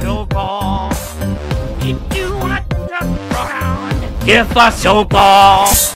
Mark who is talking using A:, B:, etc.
A: the. If you want to give us your ball.